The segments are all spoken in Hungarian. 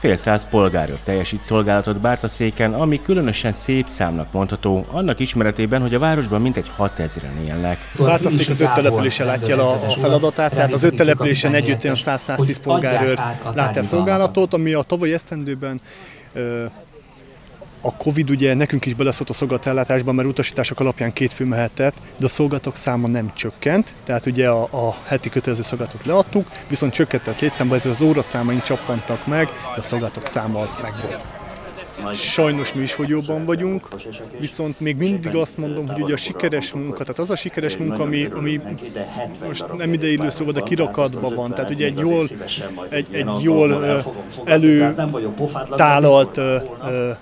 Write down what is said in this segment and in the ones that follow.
Fél száz polgárőr teljesít szolgálatot Bártaszéken, ami különösen szép számnak mondható, annak ismeretében, hogy a városban mintegy 6000-en élnek. Bártaszék az öt településen látja el a feladatát, tehát az öt településen együtt olyan 100-110 polgárőr lát el szolgálatot, ami a tavalyi esztendőben a Covid ugye nekünk is beleszólt a szolgálatellátásban, mert utasítások alapján két fő mehetett, de a szolgálatok száma nem csökkent, tehát ugye a, a heti kötelező szolgálatot leadtuk, viszont csökkent a létszámba, ezért az óra számaink csappantak meg, de a szolgálatok száma az megvolt. Sajnos mi is fogyóban vagyunk, viszont még mindig azt mondom, hogy ugye a sikeres munka, tehát az a sikeres munka, ami, ami most nem ideillő szóval, de kirakatban van, tehát ugye egy jól, egy, egy jól előtálalt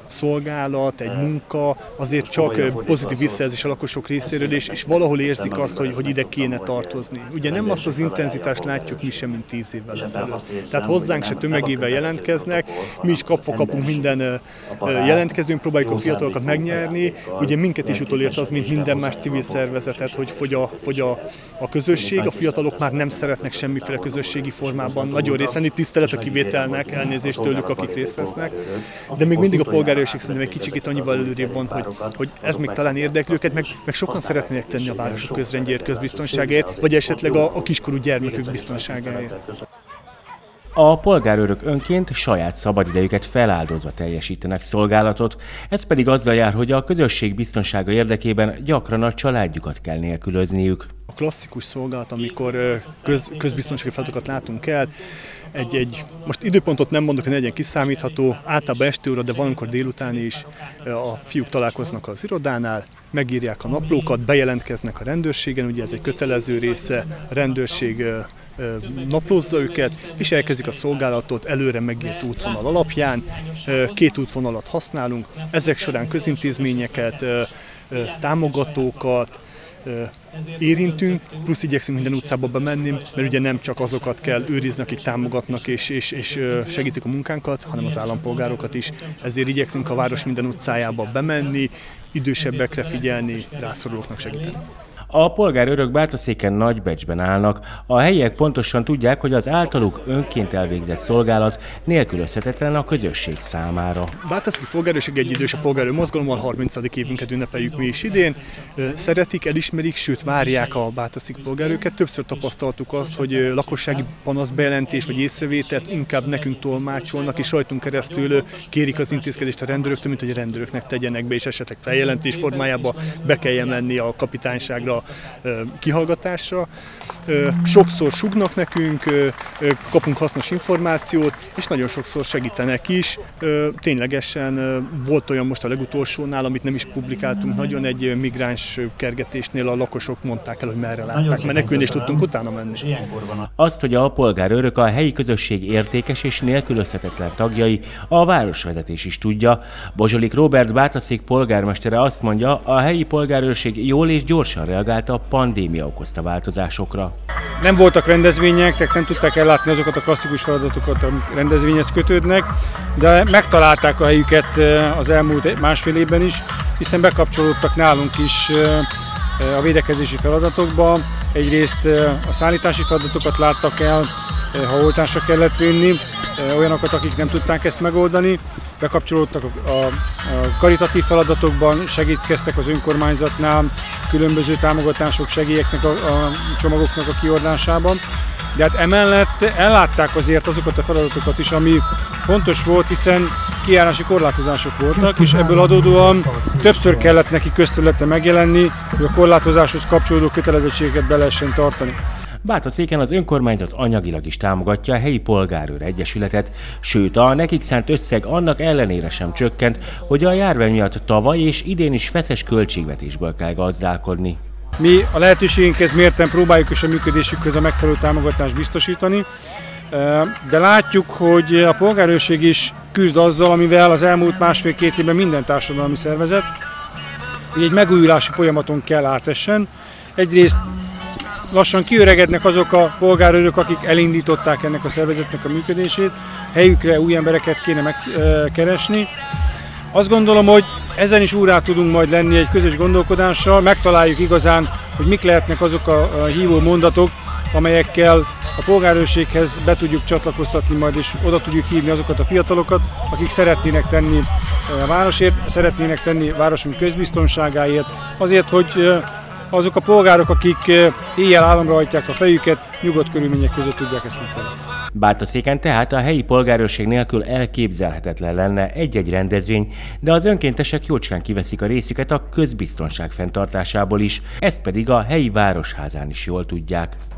szolgálat, egy munka, azért csak pozitív visszajelzés a lakosok részéről, és, és valahol érzik azt, hogy, hogy ide kéne tartozni. Ugye nem azt az intenzitást látjuk mi sem, mint tíz évvel ezelőtt. Tehát hozzánk se tömegével jelentkeznek, mi is kapva kapunk minden jelentkezünk, próbáljuk a fiatalokat megnyerni. Ugye minket is utolért az, mint minden más civil szervezetet, hogy fogy a, fogy a, a közösség. A fiatalok már nem szeretnek semmiféle közösségi formában nagyon részt venni, tisztelet a kivételnek, elnézést tőlük, akik részt vesznek. De még mindig a polgárőrség szerintem egy kicsit annyival előrébb van, hogy, hogy ez még talán érdekli őket, meg, meg sokan szeretnének tenni a városok közrendjért, közbiztonságért, vagy esetleg a, a kiskorú gyermekük biztonságáért. A polgárőrök önként saját szabadidejüket feláldozva teljesítenek szolgálatot, ez pedig azzal jár, hogy a közösség biztonsága érdekében gyakran a családjukat kell nélkülözniük. A klasszikus szolgálat, amikor köz, közbiztonsági feladatokat látunk el, egy, egy, most időpontot nem mondok, hogy legyen kiszámítható, általában este óra, de valamikor délután is a fiúk találkoznak az irodánál, megírják a naplókat, bejelentkeznek a rendőrségen, ugye ez egy kötelező része, a rendőrség naplózza őket, és elkezdik a szolgálatot előre megírt útvonal alapján. Két útvonalat használunk, ezek során közintézményeket, támogatókat, érintünk, plusz igyekszünk minden utcába bemenni, mert ugye nem csak azokat kell őrizni, akik támogatnak és, és, és segítik a munkánkat, hanem az állampolgárokat is. Ezért igyekszünk a város minden utcájába bemenni, idősebbekre figyelni, rászorulóknak segíteni. A polgárőrök Bártaszéken nagy becsben állnak. A helyiek pontosan tudják, hogy az általuk önként elvégzett szolgálat nélkülözhetetlen a közösség számára. Bártaszéki polgárőrség egy idős a polgárőr mozgalommal 30. évünket ünnepeljük mi is idén. Szeretik, elismerik, sőt várják a Bártaszéki polgárőket. Többször tapasztaltuk azt, hogy lakossági panasz bejelentés vagy észrevételt inkább nekünk tolmácsolnak, és rajtunk keresztül kérik az intézkedést a rendőröktől, mint hogy a rendőröknek tegyenek be, és esetleg feljelentés formájába be kelljen menni a kapitányságra kihallgatásra. Sokszor sugnak nekünk, kapunk hasznos információt, és nagyon sokszor segítenek is. Ténylegesen volt olyan most a legutolsónál, amit nem is publikáltunk, nagyon egy migráns kergetésnél a lakosok mondták el, hogy merre látták menekülni, és tudtunk utána menni. Azt, hogy a polgárőrök a helyi közösség értékes és nélkülözhetetlen tagjai, a városvezetés is tudja. Bozsolik Robert Bátaszék polgármestere azt mondja, a helyi polgárőrség jól és gyorsan reagál reagált a pandémia okozta változásokra. Nem voltak rendezvények, tehát nem tudták ellátni azokat a klasszikus feladatokat, amik rendezvényhez kötődnek, de megtalálták a helyüket az elmúlt másfél évben is, hiszen bekapcsolódtak nálunk is a védekezési feladatokba. Egyrészt a szállítási feladatokat láttak el, ha oltásra kellett vinni, olyanokat, akik nem tudták ezt megoldani, bekapcsolódtak a, a, karitatív feladatokban, segítkeztek az önkormányzatnál, különböző támogatások, segélyeknek a, a csomagoknak a kiordásában. De hát emellett ellátták azért azokat a feladatokat is, ami fontos volt, hiszen kiárási korlátozások voltak, és ebből adódóan többször kellett neki közterületen megjelenni, hogy a korlátozáshoz kapcsolódó kötelezettségeket be lehessen tartani. Bátaszéken az önkormányzat anyagilag is támogatja a helyi polgárőr egyesületet, sőt a nekik szánt összeg annak ellenére sem csökkent, hogy a járvány miatt tavaly és idén is feszes költségvetésből kell gazdálkodni. Mi a lehetőségünkhez mérten próbáljuk is a működésükhöz a megfelelő támogatást biztosítani, de látjuk, hogy a polgárőrség is küzd azzal, amivel az elmúlt másfél-két évben minden társadalmi szervezet, hogy egy megújulási folyamaton kell átessen. Egyrészt lassan kiöregednek azok a polgárőrök, akik elindították ennek a szervezetnek a működését, helyükre új embereket kéne megkeresni. Azt gondolom, hogy ezen is úrá tudunk majd lenni egy közös gondolkodással, megtaláljuk igazán, hogy mik lehetnek azok a hívó mondatok, amelyekkel a polgárőrséghez be tudjuk csatlakoztatni majd, és oda tudjuk hívni azokat a fiatalokat, akik szeretnének tenni a városért, szeretnének tenni városunk közbiztonságáért, azért, hogy azok a polgárok, akik éjjel államra hajtják a fejüket, nyugodt körülmények között tudják ezt megtenni. Bátaszéken tehát a helyi polgárőrség nélkül elképzelhetetlen lenne egy-egy rendezvény, de az önkéntesek jócskán kiveszik a részüket a közbiztonság fenntartásából is, ezt pedig a helyi városházán is jól tudják.